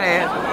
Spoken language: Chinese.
来。